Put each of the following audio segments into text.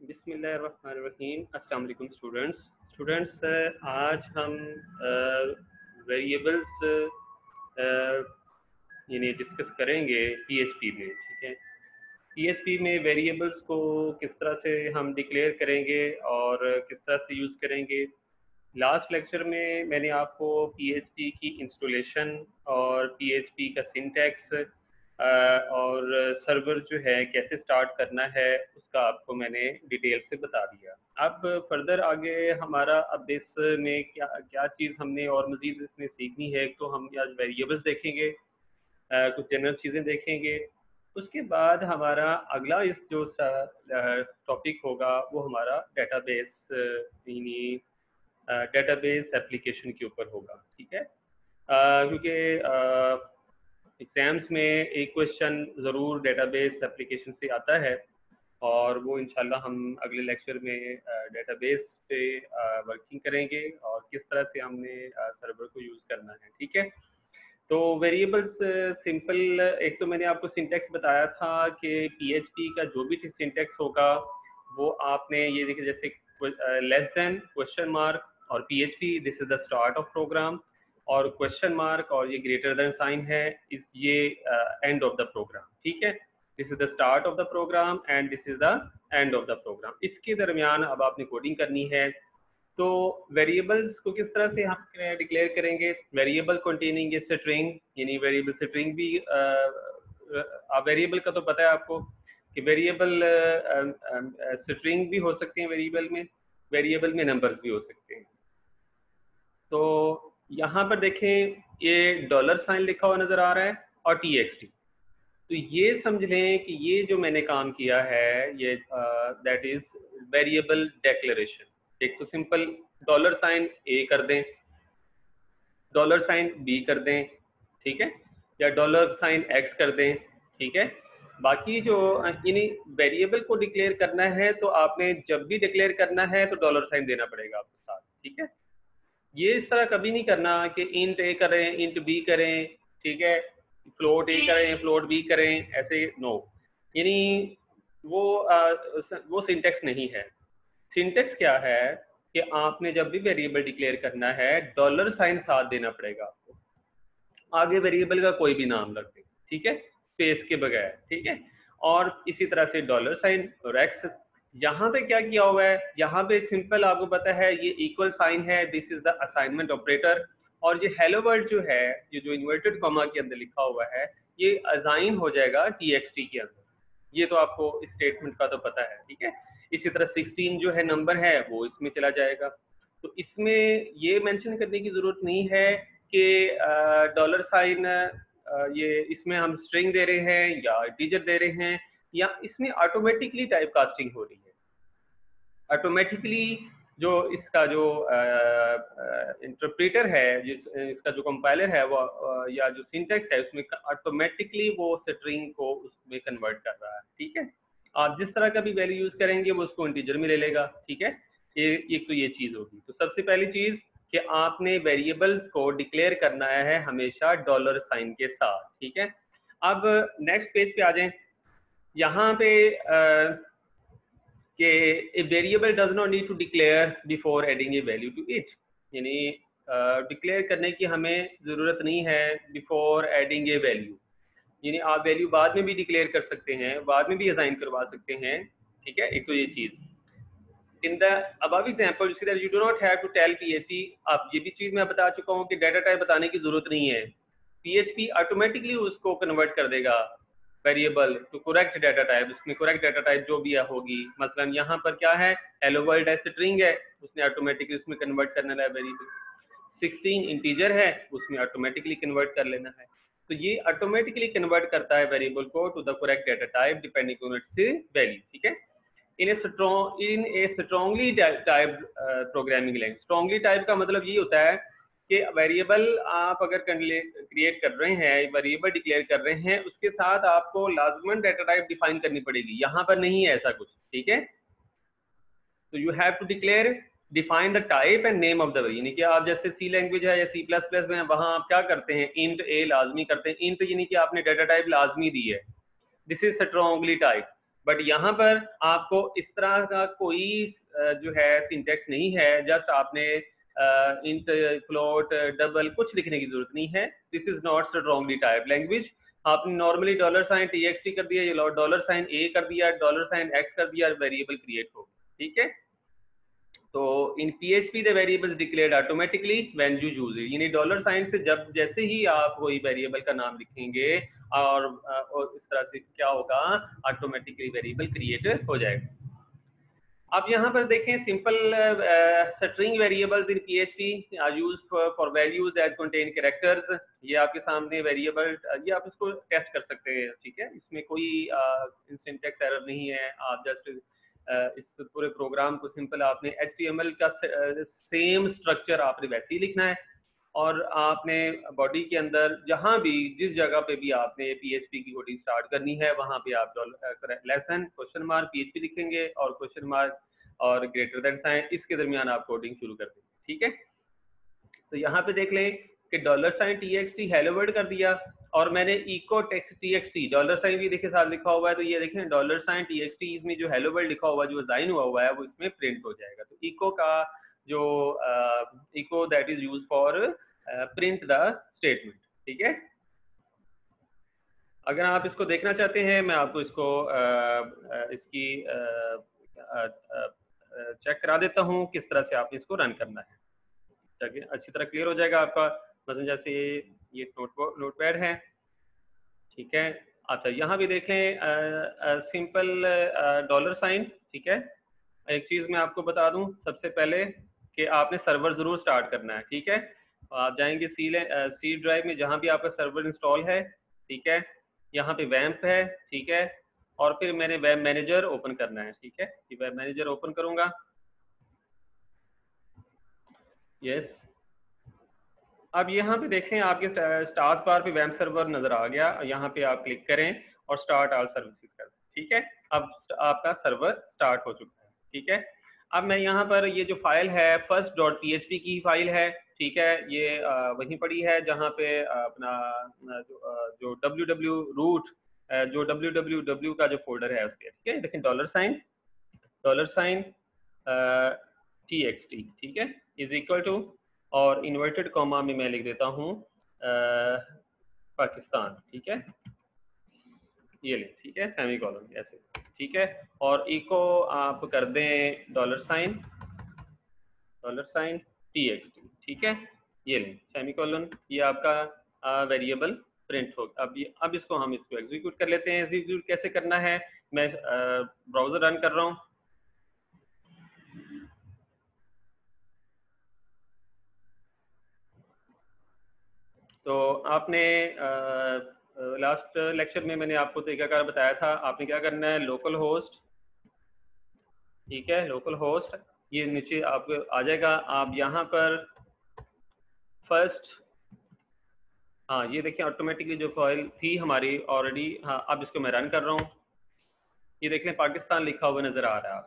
बिस्मिल्लाहिर्रहमानिर्रहीम। अस्सलाम students. Students आज हम वेरिएबल्स यानी डिस्कस करेंगे पीएचपी में, ठीक है? पीएचपी में वेरिएबल्स को किस तरह से हम डिक्लेयर करेंगे और किस तरह से यूज़ करेंगे? लास्ट लेक्चर में मैंने आपको पीएचपी की इंस्टॉलेशन और पीएचपी का सिंटैक्स और सर्वर जो है, कैसे स्टार्ट करना है, उसका आपको मैंने डिटेल से बता दिया। अब फर्दर आगे हमारा अब इस में क्या क्या चीज़ हमने और मज़ीद इसमें सीखनी है तो हम आज वेरिएबल्स देखेंगे कुछ जनरल चीज़ें देखेंगे। उसके बाद हमारा अगला इस जो टॉपिक होगा, वो हमारा डेटाबेस यानी डेटाबेस एप्लीकेशन के ऊपर होगा, ठीक है? क्योंकि एग्ज़ाम्स में एक क्वेश्चन ज़रूर डेटाबेस एप्लीकेशन से आता है और वो इंशाल्लाह हम अगले लेक्चर में डेटाबेस पे वर्किंग करेंगे और किस तरह से हमने सर्वर को यूज़ करना है, ठीक है? तो वेरिएबल्स सिंपल एक तो मैंने आपको सिंटेक्स बताया था कि पीएचपी का जो भी सिंटेक्स होगा, वो आपने ये देखिए जैसे लेस देन क्वेश्चन मार्क और PHP this is the start of program और क्वेश्चन मार्क और ये ग्रेटर देन साइन है, इस ये एंड ऑफ़ द प्रोग्राम ठीक है? This is the start of the program and this is the end of the program इसके दरमियान अब आपने कोडिंग करनी है। तो वेरिएबल्स को किस तरह से हम डिक्लेयर करेंगे? वेरिएबल कंटेनिंग स्ट्रिंग यानी वेरिएबल स्ट्रिंग भी वेरिएबल का तो पता है आपको कि वेरिएबल स्ट्रिंग भी हो सकते हैं वेरिएबल में वेरिएबल में नंबर्स भी हो सकते हैं। तो यहाँ पर देखें, ये डॉलर साइन लिखा हुआ नज़र आ रहा है और टी एक्स टी तो ये समझ लें कि ये जो मैंने काम किया है, ये दैट इज़ वेरिएबल डेक्लेरेशन एक तो सिंपल डॉलर साइन ए कर दें डॉलर साइन बी कर दें, ठीक है? या डॉलर साइन एक्स कर दें, ठीक है? बाकी जो यानी वेरिएबल को डिक्लेयर करना है तो आपने जब भी डिक्लेयर करना है तो डॉलर साइन देना पड़ेगा आपके साथ, ठीक है? ये इस तरह कभी नहीं करना कि इंट ए करें इंट बी करें ठीक है? फ्लोट ए करें फ्लोट बी करें ऐसे नो यानी वो आ, वो सिंटेक्स नहीं है। सिंटेक्स क्या है कि आपने जब भी वेरिएबल डिक्लेयर करना है डॉलर साइन साथ देना पड़ेगा आपको। आगे वेरिएबल का कोई भी नाम लग दें ठीक है? स्पेस के बगैर ठीक है? और इसी तरह से डॉलर साइन और एक्स यहाँ पे क्या किया हुआ है? यहाँ पे सिंपल आपको पता है, ये इक्वल साइन है this is the assignment operator और ये हेलो वर्ड जो है, ये जो इन्वर्टेड कॉमा के अंदर लिखा हुआ है, ये असाइन हो जाएगा टी एक्स टी के अंदर। ये तो आपको स्टेटमेंट का तो पता है, ठीक है? इसी तरह 16 जो है नंबर है, वो इसमें चला जाएगा। तो इसमें ये मेंशन करने की ज़रूरत नहीं है कि डॉलर साइन ये इसमें हम स्ट्रिंग दे रहे हैं या टीजर दे रहे हैं। या इसमें ऑटोमेटिकली टाइप कास्टिंग हो रही है। ऑटोमेटिकली जो इसका जो इंटरप्रेटर है जिस इसका जो कंपाइलर है वो आ, या जो सिंटेक्स है उसमें ऑटोमेटिकली वो स्ट्रिंग को उसमें कन्वर्ट कर रहा है ठीक है? आप जिस तरह का भी वैल्यू यूज़ करेंगे वो उसको इंटीजर में ले लेगा ठीक है? ये एक तो ये चीज़ होगी। तो सबसे पहली चीज़ कि आपने वेरिएबल्स को डिक्लेयर करना है हमेशा डॉलर साइन के साथ ठीक है? अब नेक्स्ट पेज पे आ जाएँ। यहाँ पे कि variable does not need to declare before adding a value to it यानी डिक्लेयर करने की हमें ज़रूरत नहीं है बिफोर एडिंग ए वैल्यू यानी, आप वैल्यू बाद में भी डिक्लेयर कर सकते हैं, बाद में भी असाइन करवा सकते हैं, ठीक है? एक तो ये चीज़. In the above example you do not have to tell ये भी चीज़ मैं बता चुका हूँ कि डाटा टाइप बताने की ज़रूरत नहीं है. पी पीएचपी ऑटोमेटिकली उसको कन्वर्ट कर देगा. Variable to correct data type उसमें करेक्ट डाटा टाइप जो भी होगी। मतलब यहाँ पर क्या है? हेलो वर्ल्ड है स्ट्रिंग है, उसने ऑटोमेटिकली उसमें कन्वर्ट करना है वेरिएबल 16 इंटीजर है, उसमें ऑटोमेटिकली कन्वर्ट कर लेना है। तो ये ऑटोमेटिकली कन्वर्ट करता है वेरिएबल को to the correct data type depending on its value ठीक है? In a in a strongly type programming language strongly type का मतलब ये होता है कि वेरिएबल आप अगर क्रिएट कर रहे हैं वेरिएबल डिक्लेयर कर रहे हैं, उसके साथ आपको लाजमन डाटा टाइप डिफाइन करनी पड़ेगी। यहाँ पर नहीं है ऐसा कुछ, ठीक है? तो you have to declare define the type and name of the यानी कि आप जैसे सी लैंग्वेज है या सी प्लस प्लस में, वहाँ आप क्या करते हैं? इंट ए लाजमी करते हैं। इंट यानी कि आपने डेटा टाइप लाजमी दी है। This is strongly type but यहाँ पर आपको इस तरह का कोई जो है सिंटेक्स नहीं है। जस्ट आपने इंट फ्लोट डबल कुछ लिखने की ज़रूरत नहीं है। This is not strongly type language आपने normally dollar sign T X T कर दिया ये डॉलर साइन ए कर दिया डॉलर साइन एक्स कर दिया वेरिएबल क्रिएट हो ठीक है? तो in PHP the variables declared automatically when you use it यानी डॉलर साइन से जब जैसे ही आप कोई वेरिएबल का नाम लिखेंगे और, और इस तरह से क्या होगा? ऑटोमेटिकली वेरिएबल क्रिएट हो जाएगा। अब यहाँ पर देखें simple string variables in PHP are used for values that contain characters ये आपके सामने वेरिएबल ये आप इसको टेस्ट कर सकते हैं, ठीक है? इसमें कोई सिंटेक्स एरर नहीं है। आप जस्ट इस पूरे प्रोग्राम को सिंपल आपने एच का सेम स्ट्रक्चर आपने वैसे ही लिखना है। और आपने बॉडी के अंदर जहाँ भी, जिस जगह पे भी आपने पीएचपी की कोडिंग स्टार्ट करनी है, वहाँ पे आप लेसन क्वेश्चन मार्क पीएचपी लिखेंगे और क्वेश्चन मार्क और ग्रेटर देन साइन इसके दरमियान आप कोडिंग शुरू कर देंगे, ठीक है? तो यहाँ पे देख लें कि dollar sign T X T hello world कर दिया और मैंने echo text T X T dollar sign भी देखे साथ लिखा हुआ है तो ये देखें dollar sign T X T इसमें जो हेलो वर्ड लिखा हुआ, जो साइन हुआ हुआ है, वो इसमें प्रिंट हो जाएगा। तो इको का जो echo that is use for print the statement ठीक है? अगर आप इसको देखना चाहते हैं मैं आपको इसको uh, इसकी चेक uh, करा देता हूँ किस तरह से आप इसको रन करना है। ताकि अच्छी तरह क्लियर हो जाएगा आपका। मतलब जैसे ये नोट नोटपैड है। ठीक है? अच्छा यहाँ भी देख सिंपल डॉलर साइन ठीक है? एक चीज़ मैं आपको बता दूँ सबसे पहले कि आपने सर्वर ज़रूर स्टार्ट करना है, ठीक है? आप जाएँगे सी सी ड्राइव में जहाँ भी आपका सर्वर इंस्टॉल है, ठीक है? यहाँ पे वैम्प है, ठीक है? और फिर मैंने वेब मैनेजर ओपन करना है, ठीक है? वेब मैनेजर ओपन करूँगा। यस अब यहाँ पे देखें, आपके स्टार्स बार पे वेब सर्वर नज़र आ गया। यहाँ पे आप क्लिक करें और स्टार्ट ऑल सर्विसेज़ कर ठीक है? अब आपका सर्वर स्टार्ट हो चुका है, ठीक है? अब मैं यहाँ पर ये जो फ़ाइल है first dot P H P की फ़ाइल है, ठीक है? ये वहीं पड़ी है जहाँ पे अपना जो डब्ल्यू डब्ल्यू रूट जो डब्ल्यू डब्ल्यू डब्ल्यू का जो फोल्डर है उसके, ठीक है? देखें dollar sign dollar sign T X T ठीक है? इज़ इक्वल टू और इन्वर्टेड कॉमा में मैं लिख देता हूँ पाकिस्तान, ठीक है? ये ले ठीक है? सेमी कॉलम ऐसे। ठीक है? और इको आप कर दें dollar sign dollar sign T X T ठीक है? ये लें सेमी कॉलन ये आपका वेरिएबल प्रिंट हो अब ये अब इसको हम इसको एग्जीक्यूट कर लेते हैं। एग्जीक्यूट कैसे करना है? मैं ब्राउज़र रन कर रहा हूँ। तो आपने आ, लास्ट लेक्चर में मैंने आपको तरीकाकार बताया था। आपने क्या करना है? लोकल होस्ट ठीक है लोकल होस्ट ये नीचे आपको आ जाएगा। आप यहाँ पर फ़र्स्ट हाँ ये देखिए ऑटोमेटिकली जो फ़ाइल थी हमारी ऑलरेडी हाँ अब इसको मैं रन कर रहा हूँ। ये देख लें, पाकिस्तान लिखा हुआ नज़र आ रहा है।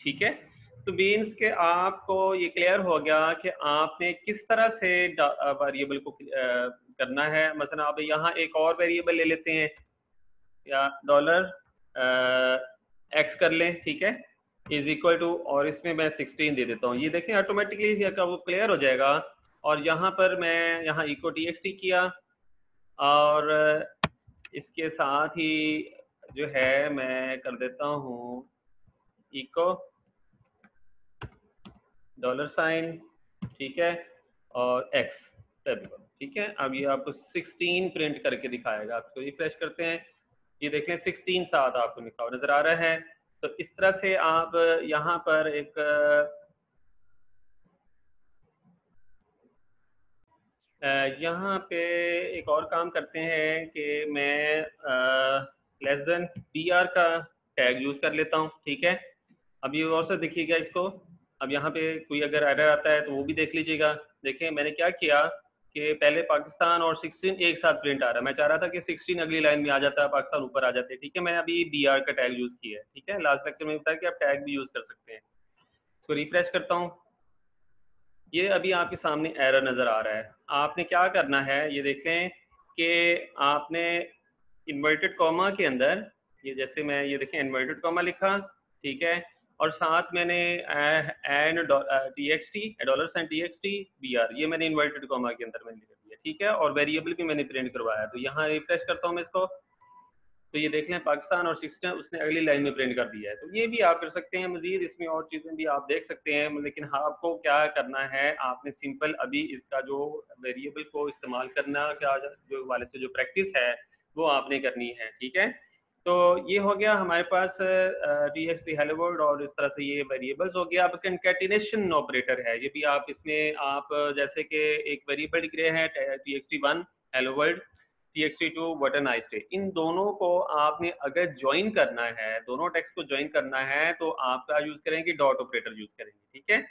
ठीक है? तो मीन्स के आपको ये क्लियर हो गया कि आपने किस तरह से वेरिएबल को करना है। मसलन आप यहाँ एक और वेरिएबल ले लेते हैं। या डॉलर एक्स कर लें, ठीक है? इज़ इक्वल टू और इसमें मैं 16 दे देता हूँ। ये देखें ऑटोमेटिकली वो क्लियर हो जाएगा। और यहाँ पर मैं यहाँ इको टी एक्स टी किया। और इसके साथ ही जो है, मैं कर देता हूँ इको डॉलर साइन ठीक है? और एक्स ठीक है? अब ये आपको 16 प्रिंट करके दिखाएगा। आपको रिफ्रेश करते हैं। ये देख लें 16 साथ आपको लिखा नज़र आ रहा है। तो इस तरह से आप यहाँ पर एक यहाँ पे एक और काम करते हैं कि मैं लेस देन बी आर का टैग यूज़ कर लेता हूँ, ठीक है? अब ये और से देखिएगा इसको। अब यहाँ पे कोई अगर एरर आता है तो वो भी देख लीजिएगा। देखें, मैंने क्या किया? कि पहले पाकिस्तान और 16 एक साथ प्रिंट आ रहा है। मैं चाह रहा था कि 16 अगली लाइन में आ जाता है, पाकिस्तान ऊपर आ जाते ठीक है, मैंने अभी बी आर का टैग यूज़ किया है। ठीक है लास्ट लेक्चर में बताया कि आप टैग भी यूज़ कर सकते हैं। इसको रिफ्रेश करता हूँ। ये अभी आपके सामने एरर नज़र आ रहा है। आपने क्या करना है, ये देखें कि आपने इन्वर्टेड कॉमा के अंदर, ये जैसे मैं, ये देखें इन्वर्टेड कॉमा लिखा। ठीक है और साथ मैंने N T X T dollar and T X T, B R, ये मैंने इन्वर्टेड कॉमा के अंदर मैंने लिख दिया, ठीक है? और वेरिएबल भी मैंने प्रिंट करवाया तो यहाँ रिफ्रेश करता हूँ मैं इसको। तो ये देख लें, पाकिस्तान और सिक्सटीन उसने अगली लाइन में प्रिंट कर दिया है। तो ये भी आप कर सकते हैं, मजीद इसमें और चीज़ें भी आप देख सकते हैं, लेकिन हाँ आपको क्या करना है, आपने सिंपल अभी इसका जो वेरिएबल को इस्तेमाल करना, क्या जो वाले से जो प्रैक्टिस है, वो आपने करनी है, ठीक है? तो ये हो गया हमारे पास डी एक्स वर्ड और इस तरह से ये वेरिएबल्स हो गया। अब कंकेटिनेशन ऑपरेटर है, ये भी आप इसमें, आप जैसे कि एक वेरिएबल लिख रहे हैं, T X T one hello world T X T two button I stay इन दोनों को आपने अगर ज्वाइन करना है, दोनों टेक्स्ट को ज्वाइन करना है तो आप क्या यूज़ करेंगे डॉट ऑपरेटर यूज़ करेंगे, ठीक है?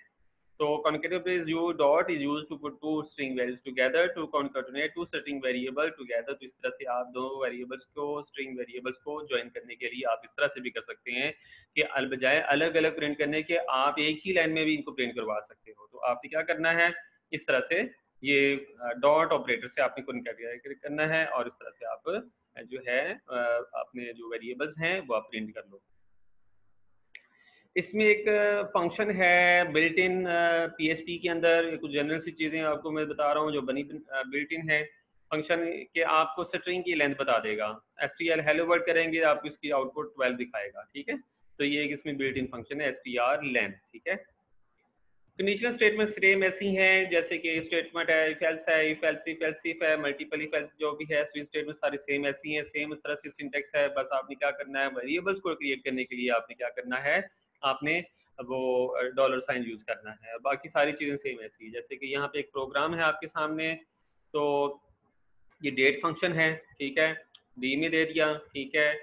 तो concatenate is you, dot is used to put two string values together to concatenate two string variable together. तो इस तरह से आप दो वेरिएबल्स को स्ट्रिंग वेरिएबल्स को ज्वाइन करने के लिए आप इस तरह से भी कर सकते हैं कि अलबजाय अलग अलग प्रिंट करने के आप एक ही लाइन में भी इनको प्रिंट करवा सकते हो। तो आपने क्या करना है? इस तरह से ये डॉट ऑपरेटर से आपने कॉन्कैटिनेट करना है और इस तरह से आप, जो है अपने जो वेरिएबल्स हैं वो आप प्रिंट कर लो। इसमें एक फ़ंक्शन है बिल्ट इन पीएचपी के अंदर, कुछ जनरल सी चीज़ें आपको मैं बता रहा हूँ जो बनी बिल्ट इन है। फ़ंक्शन के आपको स्ट्रिंग की लेंथ बता देगा। S T L hello word करेंगे, आपको इसकी आउटपुट ट्वेल्व दिखाएगा, ठीक है? तो ये एक इसमें बिल्ट इन फ़ंक्शन है एस टी आर लेंथ ठीक है? कंडीशनल स्टेटमेंट सेम ऐसी हैं, जैसे कि स्टेटमेंट है इफ़ एल्स है if else if else if है मल्टीपल इफ़ एल्स जो भी है स्विच स्टेटमेंट सारी सेम ऐसी हैं सेम इस तरह से सिंटेक्स है, बस आपने क्या करना है वेरिएबल्स को क्रिएट करने के लिए आपने क्या करना है आपने वो डॉलर साइन यूज़ करना है। बाकी सारी चीज़ें सेम ऐसी है। जैसे कि यहाँ पे एक प्रोग्राम है आपके सामने तो ये डेट फ़ंक्शन है, ठीक है? डी में दे दिया, ठीक है?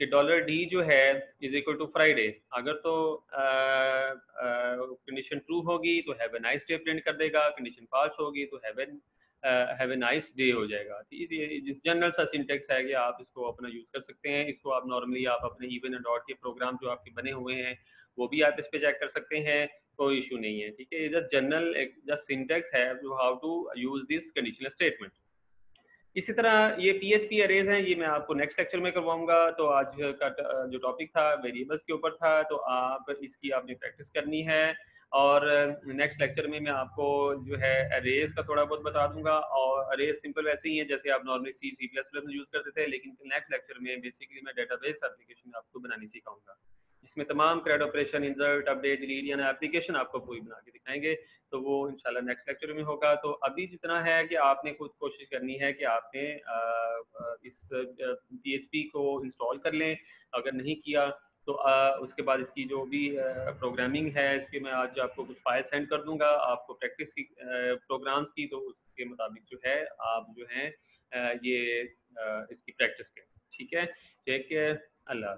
कि डॉलर डी जो है इज़ इक्वल टू फ्राइडे अगर तो कंडीशन ट्रू होगी तो have a nice day print कर देगा। कंडीशन फॉल्स होगी तो have have a nice day हो जाएगा। जनरल सा सिंटेक्स है कि आप इसको अपना यूज़ कर सकते हैं। इसको आप नॉर्मली आप अपने इवन डॉट के प्रोग्राम जो आपके बने हुए हैं, वो भी आप इस पर चेक कर सकते हैं, कोई इशू नहीं है, ठीक है? जस्ट जनरल जस्ट सिंटेक्स है how to use this conditional statement इसी तरह ये पी एच पी अरेज हैं, ये मैं आपको नेक्स्ट लेक्चर में करवाऊँगा। तो आज का, जो टॉपिक था वेरिएबल्स के ऊपर था तो आप इसकी आपने प्रैक्टिस करनी है। और नेक्स्ट लेक्चर में मैं आपको जो है अरेज का थोड़ा बहुत बता दूँगा और अरेज सिंपल वैसे ही है, जैसे आप normally C C plus plus में यूज़ करते थे, लेकिन नेक्स्ट लेक्चर में बेसिकली मैं डेटाबेस एप्लीकेशन आपको बनानी सिखाऊँगा। जिसमें तमाम CRUD operation insert update delete यानी एप्लीकेशन आपको पूरी बना के दिखाएँगे तो वो इंशाल्लाह नेक्स्ट लेक्चर में होगा। तो अभी जितना है कि आपने खुद कोशिश करनी है कि आपने इस पी को इंस्टॉल कर लें। अगर नहीं किया तो आ, उसके बाद इसकी जो भी प्रोग्रामिंग है इसके मैं आज आपको कुछ फ़ाइल सेंड कर दूँगा। आपको प्रैक्टिस की प्रोग्राम्स की तो उसके मुताबिक जो है आप जो है ये इसकी प्रैक्टिस करें। ठीक है? ठीक है अल्लाह